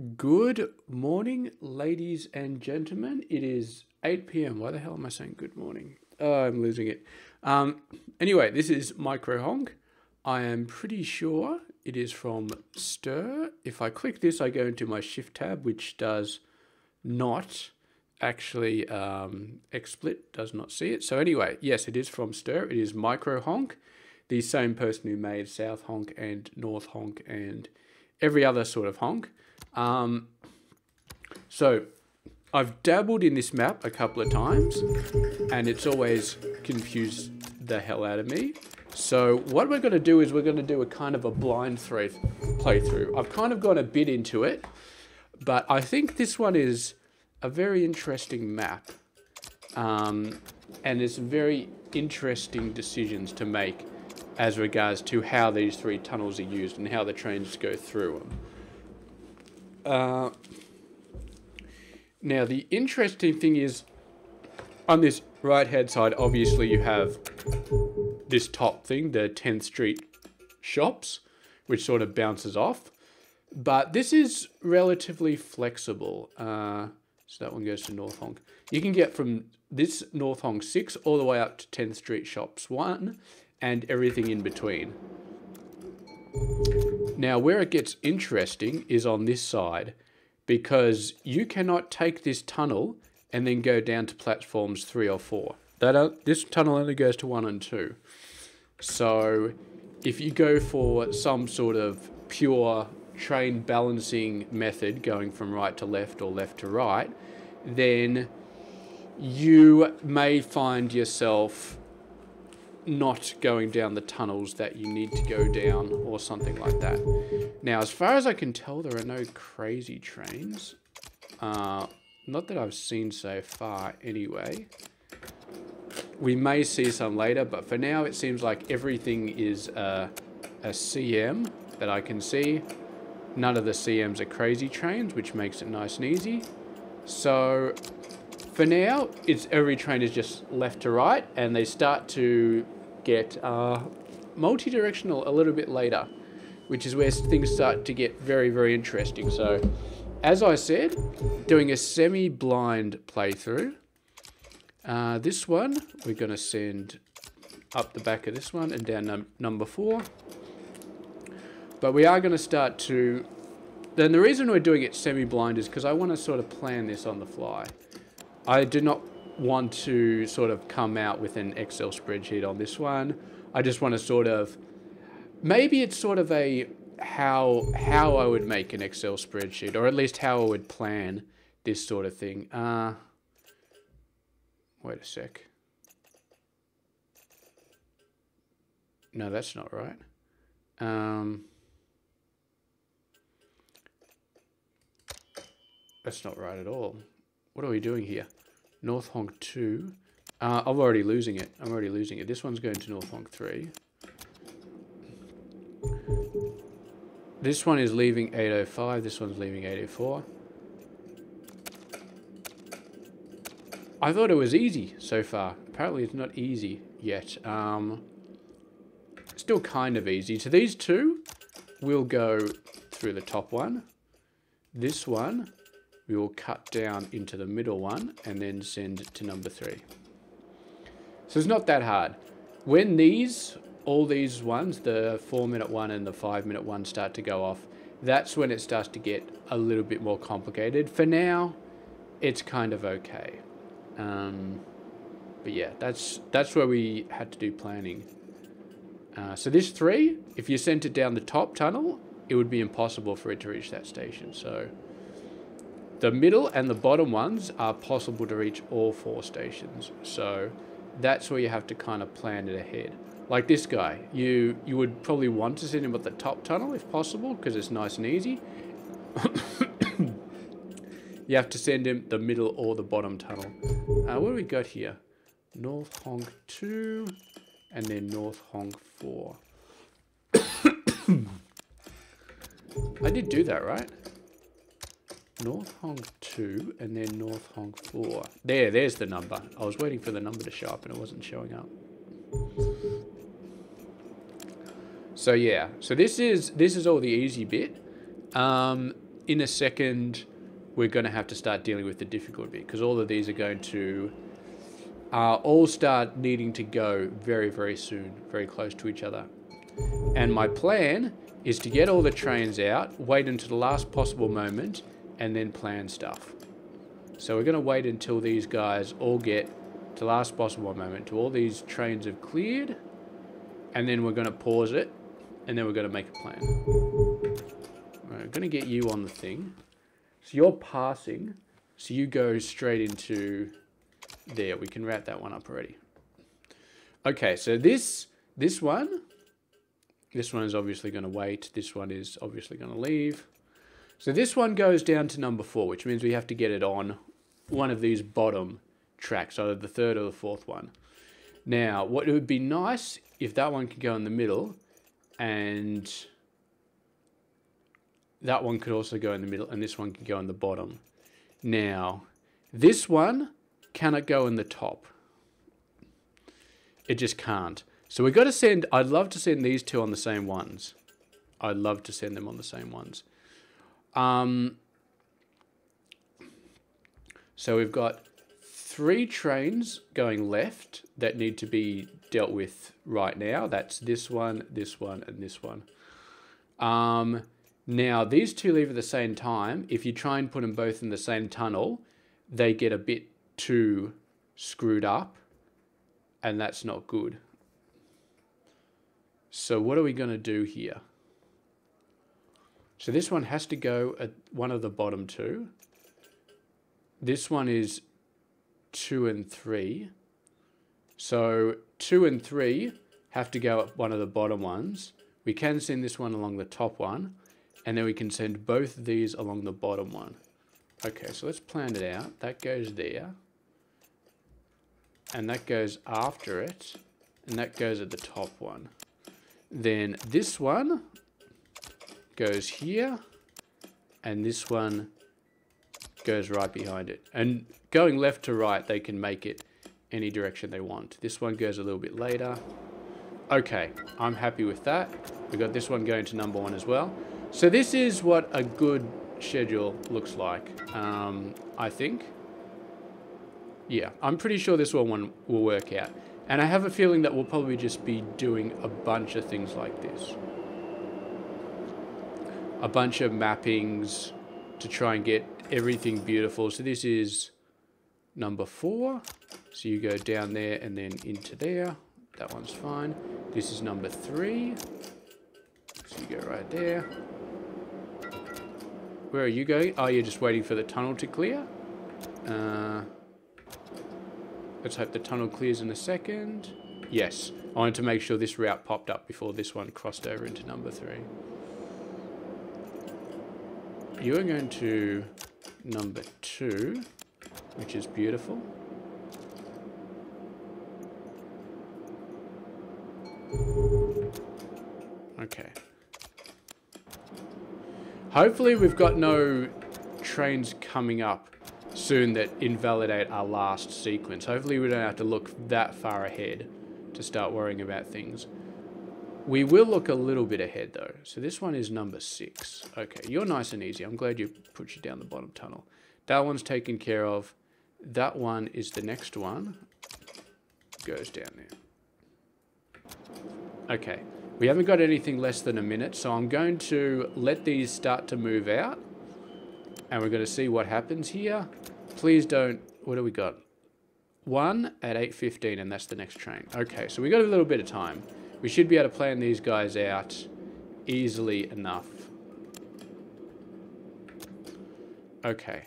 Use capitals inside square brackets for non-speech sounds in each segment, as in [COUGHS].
Good morning, ladies and gentlemen. It is 8 p.m. Why the hell am I saying good morning? Oh, I'm losing it. Um, anyway, this is Micro Honk. I am pretty sure it is from Stir. If I click this, I go into my Shift tab, which does not actually um, XSplit, does not see it. So anyway, yes, it is from Stir. It is Micro Honk, the same person who made South Honk and North Honk and every other sort of honk. Um, so I've dabbled in this map a couple of times and it's always confused the hell out of me. So what we're going to do is we're going to do a kind of a blind playthrough. I've kind of gone a bit into it, but I think this one is a very interesting map. Um, and some very interesting decisions to make as regards to how these three tunnels are used and how the trains go through them. Uh, now, the interesting thing is, on this right-hand side, obviously you have this top thing, the 10th Street shops, which sort of bounces off. But this is relatively flexible. Uh, so that one goes to North Honk. You can get from this North Honk 6 all the way up to 10th Street Shops 1 and everything in between. Now, where it gets interesting is on this side because you cannot take this tunnel and then go down to platforms three or four. That this tunnel only goes to one and two. So if you go for some sort of pure train balancing method going from right to left or left to right, then you may find yourself not going down the tunnels that you need to go down or something like that. Now, as far as I can tell, there are no crazy trains. Uh, not that I've seen so far anyway. We may see some later, but for now it seems like everything is a CM that I can see. None of the CMs are crazy trains, which makes it nice and easy. So for now, it's every train is just left to right, and they start to get uh, multi-directional a little bit later, which is where things start to get very, very interesting. So, as I said, doing a semi-blind playthrough. Uh, this one, we're going to send up the back of this one and down num number four. But we are going to start to... Then the reason we're doing it semi-blind is because I want to sort of plan this on the fly. I do not want to sort of come out with an Excel spreadsheet on this one. I just want to sort of, maybe it's sort of a how how I would make an Excel spreadsheet, or at least how I would plan this sort of thing. Uh, wait a sec. No, that's not right. Um, that's not right at all. What are we doing here? North Honk 2. Uh, I'm already losing it. I'm already losing it. This one's going to North Honk 3. This one is leaving 805. This one's leaving 804. I thought it was easy so far. Apparently it's not easy yet. Um, still kind of easy. So these two we'll go through the top one. This one we will cut down into the middle one and then send to number three. So it's not that hard. When these, all these ones, the four minute one and the five minute one start to go off, that's when it starts to get a little bit more complicated. For now, it's kind of okay. Um, but yeah, that's that's where we had to do planning. Uh, so this three, if you sent it down the top tunnel, it would be impossible for it to reach that station. So the middle and the bottom ones are possible to reach all four stations. So that's where you have to kind of plan it ahead. Like this guy, you you would probably want to send him at the top tunnel if possible because it's nice and easy. [COUGHS] you have to send him the middle or the bottom tunnel. Uh, what do we got here? North Honk 2 and then North Honk 4. [COUGHS] I did do that, right? North Honk 2 and then North Honk 4. There, there's the number. I was waiting for the number to show up and it wasn't showing up. So yeah, so this is this is all the easy bit. Um, in a second, we're going to have to start dealing with the difficult bit because all of these are going to uh, all start needing to go very, very soon, very close to each other. And my plan is to get all the trains out, wait until the last possible moment, and then plan stuff. So we're going to wait until these guys all get to last possible moment, till all these trains have cleared, and then we're going to pause it, and then we're going to make a plan. I'm going to get you on the thing. So you're passing, so you go straight into there. We can wrap that one up already. Okay, so this this one this one is obviously going to wait. This one is obviously going to leave. So this one goes down to number four, which means we have to get it on one of these bottom tracks, either the third or the fourth one. Now, what it would be nice if that one could go in the middle and that one could also go in the middle and this one could go in the bottom. Now, this one cannot go in the top. It just can't. So we've got to send, I'd love to send these two on the same ones. I'd love to send them on the same ones. Um, so we've got three trains going left that need to be dealt with right now. That's this one, this one, and this one. Um, now, these two leave at the same time. If you try and put them both in the same tunnel, they get a bit too screwed up, and that's not good. So what are we going to do here? So this one has to go at one of the bottom two. This one is two and three. So two and three have to go at one of the bottom ones. We can send this one along the top one, and then we can send both of these along the bottom one. Okay, so let's plan it out. That goes there, and that goes after it, and that goes at the top one. Then this one goes here, and this one goes right behind it. And going left to right, they can make it any direction they want. This one goes a little bit later. Okay, I'm happy with that. We got this one going to number one as well. So this is what a good schedule looks like, um, I think. Yeah, I'm pretty sure this one will work out. And I have a feeling that we'll probably just be doing a bunch of things like this. A bunch of mappings to try and get everything beautiful. So this is number four. So you go down there and then into there. That one's fine. This is number three. So you go right there. Where are you going? Oh, you're just waiting for the tunnel to clear. Uh, Let's hope the tunnel clears in a second. Yes, I wanted to make sure this route popped up before this one crossed over into number three. You are going to number two, which is beautiful. Okay. Hopefully we've got no trains coming up soon that invalidate our last sequence. Hopefully we don't have to look that far ahead to start worrying about things. We will look a little bit ahead though. So this one is number six. Okay, you're nice and easy. I'm glad you put you down the bottom tunnel. That one's taken care of. That one is the next one. Goes down there. Okay, we haven't got anything less than a minute, so I'm going to let these start to move out and we're going to see what happens here. Please don't, what do we got? One at 8.15 and that's the next train. Okay, so we got a little bit of time. We should be able to plan these guys out easily enough. Okay,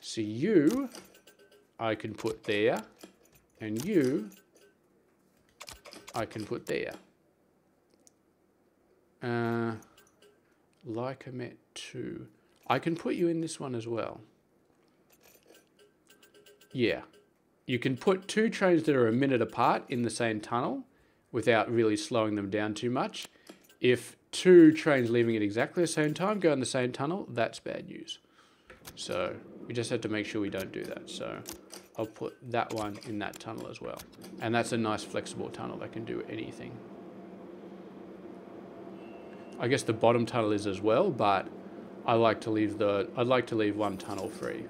so you, I can put there, and you, I can put there. Uh, Lycomet 2. I can put you in this one as well. Yeah. You can put two trains that are a minute apart in the same tunnel without really slowing them down too much. If two trains leaving at exactly the same time go in the same tunnel, that's bad news. So we just have to make sure we don't do that. So I'll put that one in that tunnel as well. And that's a nice flexible tunnel that can do anything. I guess the bottom tunnel is as well, but I like to leave the, I'd like to leave one tunnel free.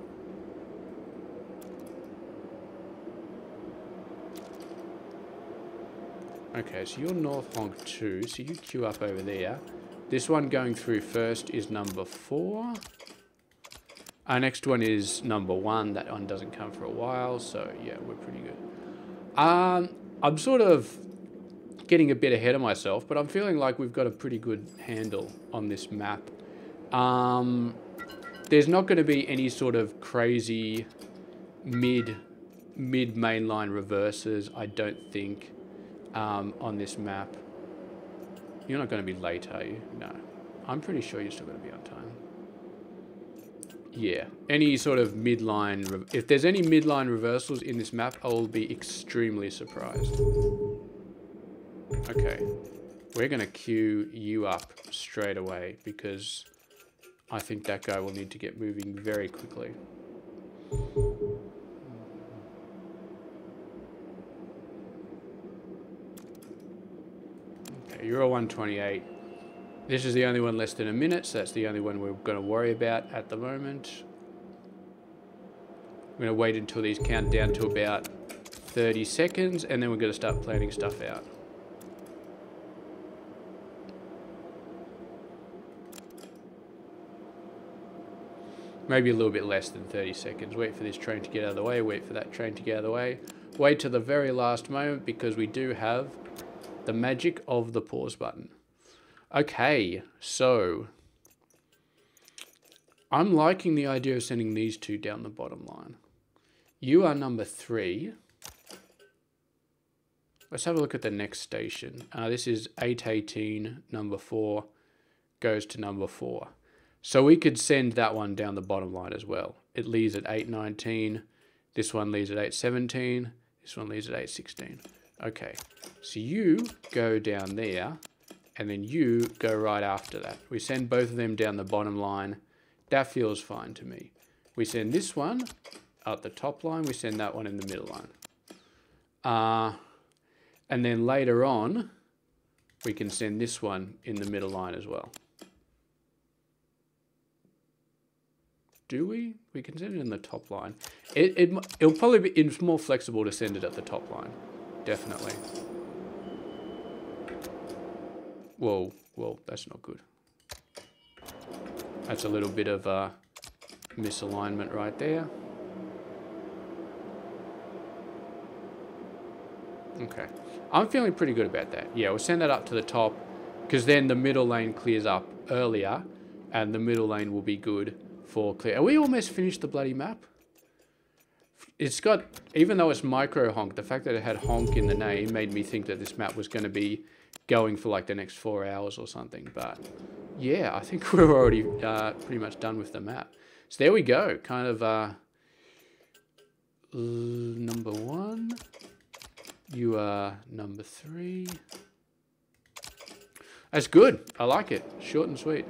Okay, so you're North Honk 2, so you queue up over there. This one going through first is number 4. Our next one is number 1. That one doesn't come for a while, so yeah, we're pretty good. Um, I'm sort of getting a bit ahead of myself, but I'm feeling like we've got a pretty good handle on this map. Um, there's not going to be any sort of crazy mid mid mainline reverses, I don't think um, on this map. You're not going to be late, are you? No. I'm pretty sure you're still going to be on time. Yeah. Any sort of midline... If there's any midline reversals in this map, I will be extremely surprised. Okay. We're going to queue you up straight away because I think that guy will need to get moving very quickly. Euro 128. This is the only one less than a minute, so that's the only one we're going to worry about at the moment. I'm going to wait until these count down to about 30 seconds, and then we're going to start planning stuff out. Maybe a little bit less than 30 seconds. Wait for this train to get out of the way, wait for that train to get out of the way. Wait to the very last moment because we do have the magic of the pause button. Okay, so I'm liking the idea of sending these two down the bottom line. You are number three. Let's have a look at the next station. Uh, this is 818, number four, goes to number four. So we could send that one down the bottom line as well. It leaves at 819. This one leaves at 817. This one leaves at 816. Okay, so you go down there, and then you go right after that. We send both of them down the bottom line. That feels fine to me. We send this one at the top line. We send that one in the middle line. Uh, and then later on, we can send this one in the middle line as well. Do we? We can send it in the top line. It, it, it'll probably be, it's more flexible to send it at the top line definitely. Whoa, whoa, that's not good. That's a little bit of a misalignment right there. Okay. I'm feeling pretty good about that. Yeah, we'll send that up to the top because then the middle lane clears up earlier and the middle lane will be good for clear. Are we almost finished the bloody map? It's got, even though it's micro honk, the fact that it had honk in the name made me think that this map was going to be going for like the next four hours or something. But yeah, I think [LAUGHS] we're already uh, pretty much done with the map. So there we go. Kind of uh, number one. You are number three. That's good. I like it. Short and sweet.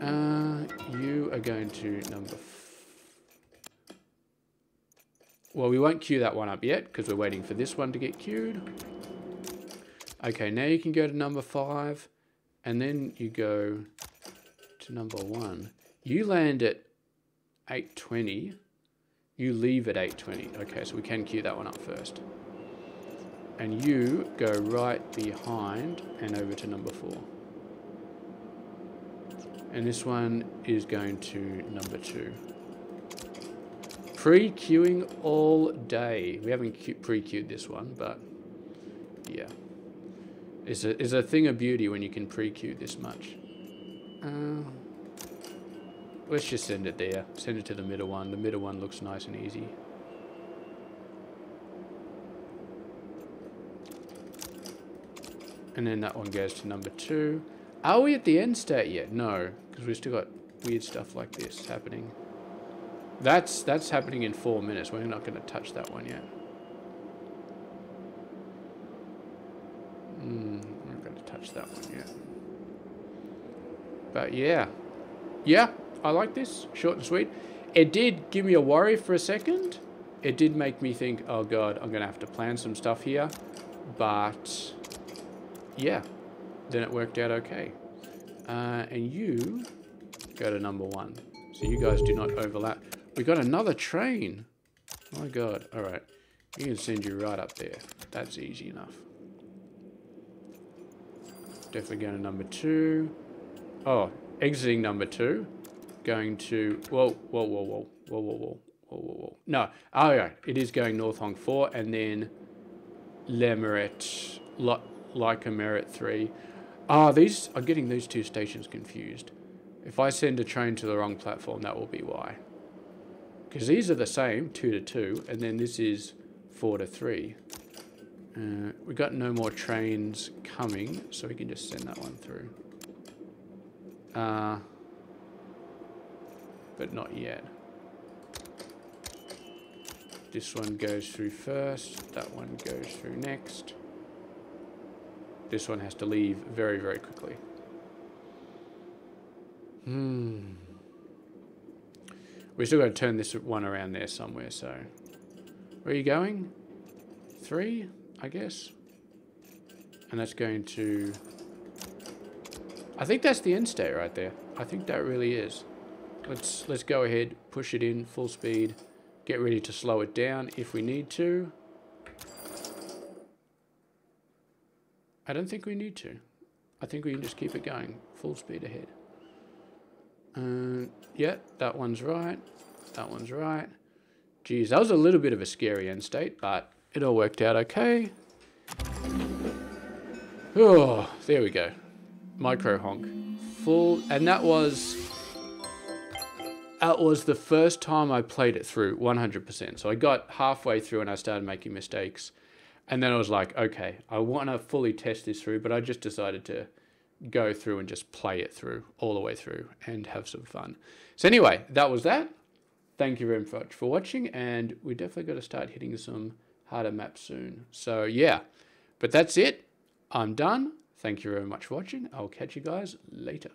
Uh, you are going to number well, we won't queue that one up yet because we're waiting for this one to get queued. Okay, now you can go to number five and then you go to number one. You land at 820. You leave at 820. Okay, so we can queue that one up first. And you go right behind and over to number four. And this one is going to number two. Pre-queuing all day. We haven't pre-queued this one, but yeah. It's a, it's a thing of beauty when you can pre-queue this much. Uh, let's just send it there. Send it to the middle one. The middle one looks nice and easy. And then that one goes to number two. Are we at the end state yet? No, because we've still got weird stuff like this happening. That's that's happening in four minutes. We're not going to touch that one yet. Mm, we're not going to touch that one yet. But yeah. Yeah, I like this. Short and sweet. It did give me a worry for a second. It did make me think, oh god, I'm going to have to plan some stuff here. But, yeah. Then it worked out okay. Uh, and you go to number one. So you guys do not overlap. We got another train. My God. All right. We can send you right up there. That's easy enough. Definitely going to number two. Oh, exiting number two. Going to... Whoa, whoa, whoa, whoa. Whoa, whoa, whoa. Whoa, whoa, whoa. No. Oh, yeah. It is going North Honk 4 and then Lemeret, Leica Merit 3. Ah, oh, these... I'm getting these two stations confused. If I send a train to the wrong platform, that will be why. Because these are the same, 2 to 2, and then this is 4 to 3. Uh, we got no more trains coming, so we can just send that one through. Uh, but not yet. This one goes through first, that one goes through next. This one has to leave very, very quickly. Hmm. We still got to turn this one around there somewhere, so... Where are you going? Three, I guess? And that's going to... I think that's the end state right there. I think that really is. Let's let's go ahead, push it in full speed, get ready to slow it down if we need to. I don't think we need to. I think we can just keep it going full speed ahead. Uh, yeah, that one's right. That one's right. Geez, that was a little bit of a scary end state, but it all worked out okay. Oh, there we go. Micro honk. Full, and that was, that was the first time I played it through 100%. So I got halfway through and I started making mistakes. And then I was like, okay, I want to fully test this through, but I just decided to go through and just play it through all the way through and have some fun. So anyway, that was that. Thank you very much for watching, and we definitely got to start hitting some harder maps soon. So yeah, but that's it. I'm done. Thank you very much for watching. I'll catch you guys later.